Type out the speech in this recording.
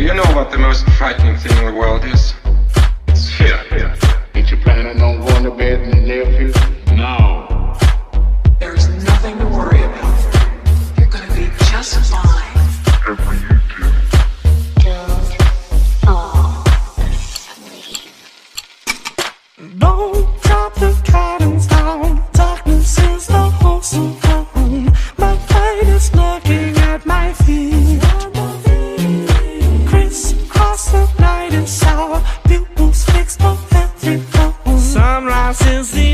you know what the most frightening thing in the world is? since the